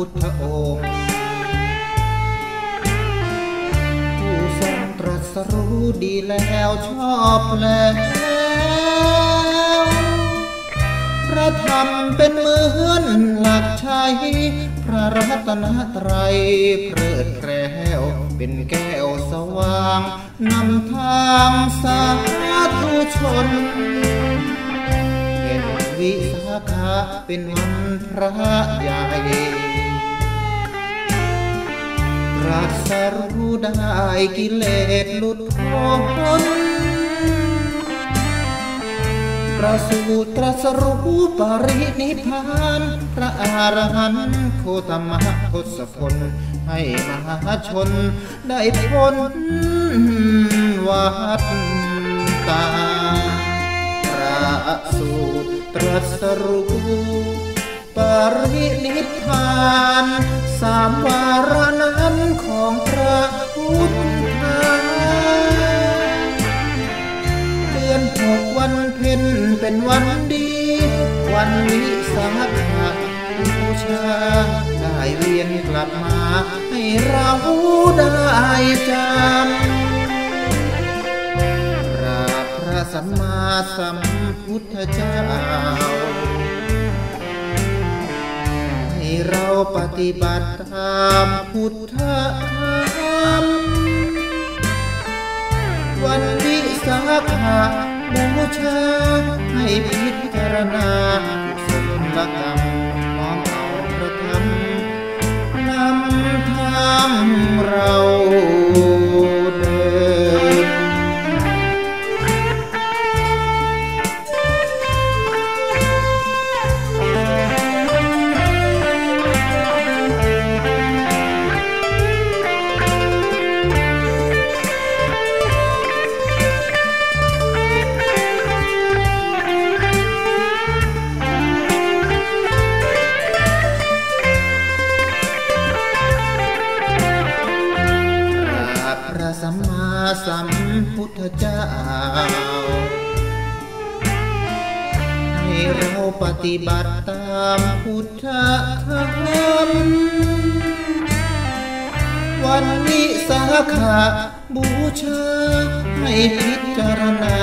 พุทธองค์ ผู้ทรงตรัสรู้ดีแล้วชอบแล้วพระธรรมเป็นเหมือนหลักชัยพระรัตนตรัยเพลิดแพร่เป็นแก้วสว่างนำทางสาธุชนวิสาขาเป็นวันพระใหญ่ รัสรู้ได้กิเลสหลุดพ้นประสูตรตรัสรู้ปรินิพพานพระอรหันต์โคตมะทศพลให้มหาชนได้พ้นวัฏตาประสูตรตรัสรู้ปรินิพพานสามวัน เป็นวันดี วันวิสาขบูชาได้เวียนกลับมาให้เราได้จำกราบพระสัมมาสัมพุทธเจ้า ให้เราปฏิบัติตามพุทธธรรมวันวิสาขา บูชาให้พิจารณา สัมมาสัมพุทธเจ้า ให้เราปฏิบัติตามพุทธธรรม วันนี้สาขาบูชาให้พิจารณา